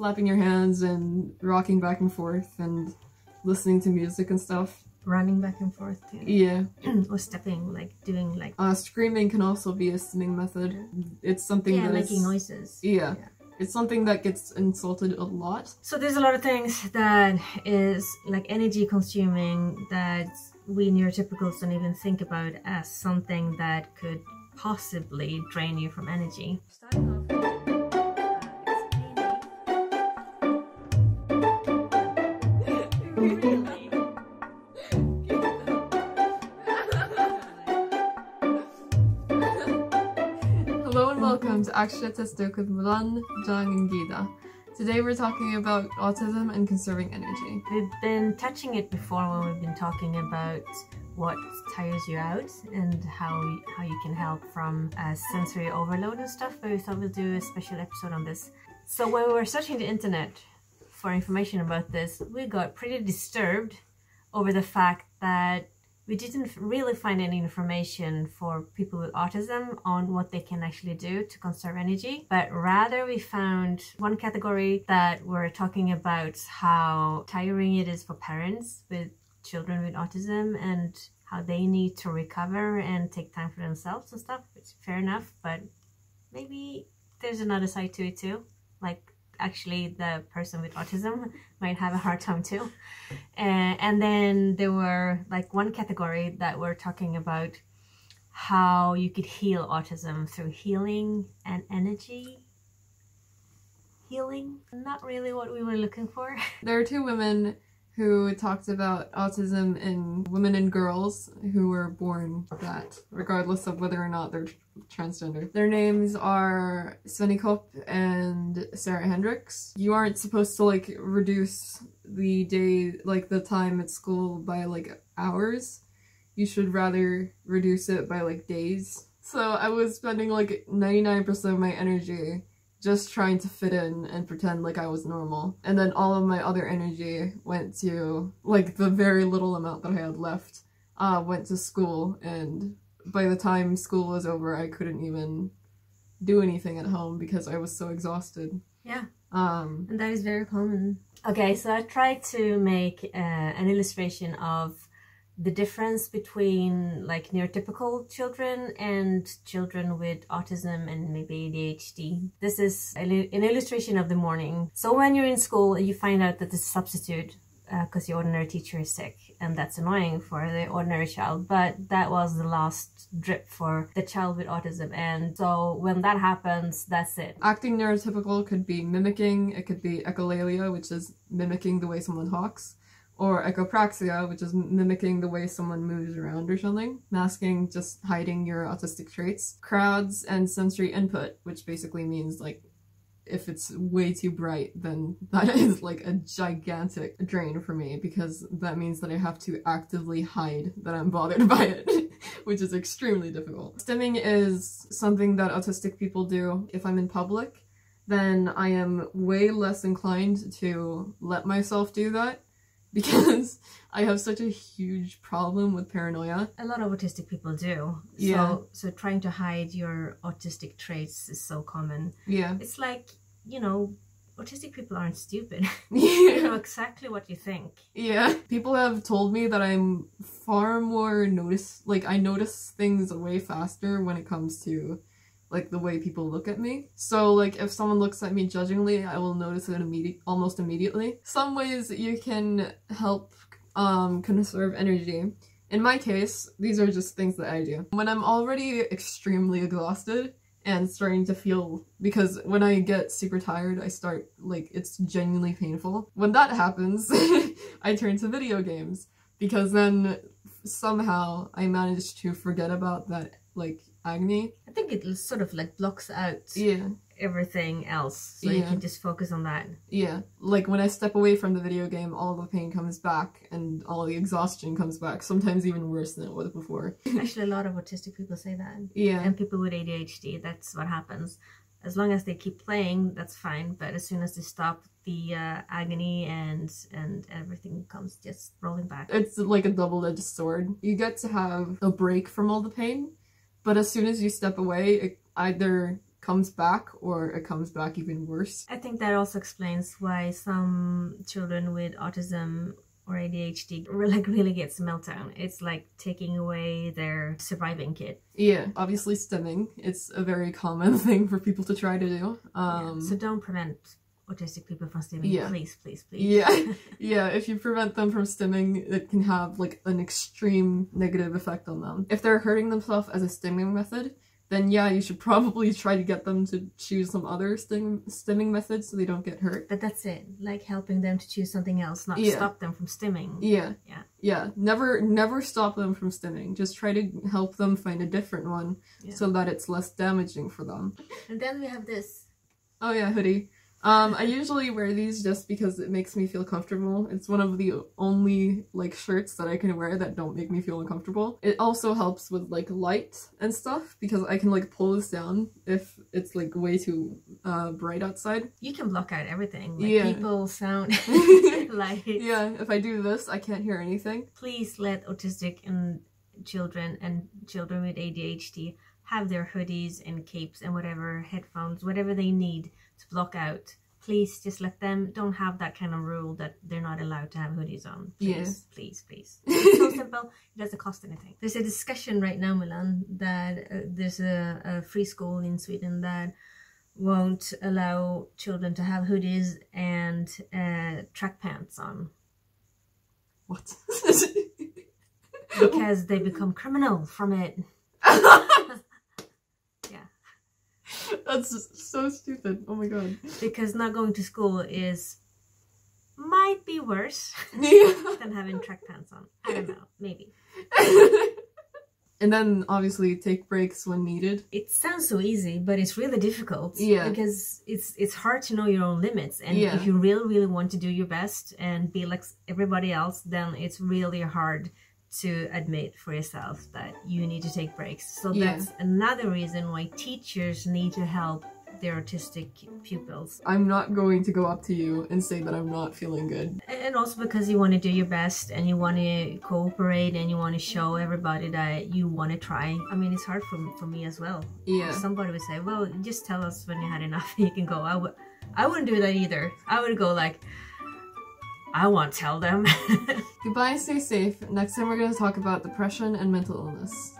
flapping your hands and rocking back and forth and listening to music and stuff. Running back and forth too. Yeah. or stepping, like doing like Uh, screaming can also be a stimming method. It's something yeah, that is- making noises. Yeah. It's something that gets insulted a lot. So there's a lot of things that is like energy consuming that we neurotypicals don't even think about as something that could possibly drain you from energy. Welcome to Actually Autistic with Mulan, Jiang, and Gita. Today we're talking about autism and conserving energy. We've been touching it before when we've been talking about what tires you out and how how you can help from uh, sensory overload and stuff. But we thought we'd do a special episode on this. So when we were searching the internet for information about this, we got pretty disturbed over the fact that we didn't really find any information for people with autism on what they can actually do to conserve energy, but rather we found one category that we're talking about how tiring it is for parents with children with autism and how they need to recover and take time for themselves and stuff, which fair enough, but maybe there's another side to it too. Like actually the person with autism might have a hard time too. Uh, and then there were like one category that were talking about how you could heal autism through healing and energy healing. Not really what we were looking for. There are two women who talked about autism in women and girls who were born that, regardless of whether or not they're transgender. Their names are Svenny Kopp and Sarah Hendrickx. You aren't supposed to like reduce the day, like the time at school by like hours. You should rather reduce it by like days. So I was spending like 99% of my energy just trying to fit in and pretend like I was normal. And then all of my other energy went to like the very little amount that I had left uh went to school and by the time school was over I couldn't even do anything at home because I was so exhausted. Yeah. Um And that is very common. Okay, so I tried to make uh, an illustration of the difference between like neurotypical children and children with autism and maybe ADHD. This is an illustration of the morning. So when you're in school, you find out that the substitute uh, because your ordinary teacher is sick and that's annoying for the ordinary child but that was the last drip for the child with autism and so when that happens that's it acting neurotypical could be mimicking, it could be echolalia, which is mimicking the way someone talks, or echopraxia, which is mimicking the way someone moves around or something. Masking, just hiding your autistic traits. Crowds and sensory input, which basically means like if it's way too bright, then that is like a gigantic drain for me because that means that I have to actively hide that I'm bothered by it, which is extremely difficult. Stimming is something that autistic people do if I'm in public, then I am way less inclined to let myself do that because I have such a huge problem with paranoia. a lot of autistic people do. Yeah. So so trying to hide your autistic traits is so common. Yeah. It's like, you know, autistic people aren't stupid. they know exactly what you think. Yeah. People have told me that I'm far more notice like I notice things way faster when it comes to like the way people look at me. So like if someone looks at me judgingly, I will notice it immediate almost immediately. Some ways you can help um conserve energy. In my case, these are just things that I do. When I'm already extremely exhausted and starting to feel because when I get super tired, I start like it's genuinely painful. When that happens, I turn to video games because then somehow I manage to forget about that like agony. I think it sort of like blocks out Yeah. everything else. So you can just focus on that. Yeah, like when I step away from the video game, all the pain comes back and all the exhaustion comes back, sometimes even worse than it was before. Actually a lot of autistic people say that. Yeah, And people with ADHD, that's what happens. As long as they keep playing, that's fine. But as soon as they stop, the uh, agony and and everything comes just rolling back. it's like a double-edged sword. You get to have a break from all the pain, but as soon as you step away, it either comes back or it comes back even worse. I think that also explains why some children with autism or ADHD like really gets meltdown. It's like taking away their surviving kit. Yeah, obviously stimming. It's a very common thing for people to try to do. Um, so don't prevent autistic people from stimming. Yeah. Please, please, please. yeah, yeah. If you prevent them from stimming, it can have like an extreme negative effect on them. If they're hurting themselves as a stimming method, then yeah, you should probably try to get them to choose some other stim- stimming method so they don't get hurt. But that's it. Like helping them to choose something else, not Yeah. stop them from stimming. Yeah. Yeah. Yeah. Never never stop them from stimming. Just try to help them find a different one Yeah. so that it's less damaging for them. And then we have this. Oh yeah, hoodie. Um, I usually wear these just because it makes me feel comfortable. It's one of the only like shirts that I can wear that don't make me feel uncomfortable. It also helps with like light and stuff because I can like pull this down if it's like way too uh, bright outside. You can block out everything. Like Yeah. people, sound, light. Yeah, if I do this, I can't hear anything. Please let autistic and children and children with ADHD have their hoodies and capes and whatever headphones, whatever they need to block out. Please just let them. Don't have that kind of rule that they're not allowed to have hoodies on. Please, please, please. It's so simple. It doesn't cost anything. There's a discussion right now, Milan, that uh, there's a, a free school in Sweden that won't allow children to have hoodies and uh, track pants on What? because they become criminal from it. That's so stupid. Oh my god. Because not going to school is might be worse Yeah. than having track pants on. I don't know, maybe. and then obviously take breaks when needed. It sounds so easy, but it's really difficult. Yeah. Because it's it's hard to know your own limits, and Yeah. if you really really want to do your best and be like everybody else, then it's really hard to admit for yourself that you need to take breaks. So Yeah. that's another reason why teachers need to help their autistic pupils. I'm not going to go up to you and say that I'm not feeling good. And also because you want to do your best and you want to cooperate and you want to show everybody that you want to try. I mean, it's hard for, for me as well. Yeah. Somebody would say, well, just tell us when you had enough and you can go. I would, I wouldn't do that either. I would go like, I won't tell them. Goodbye, and stay safe. Next time we're going to talk about depression and mental illness.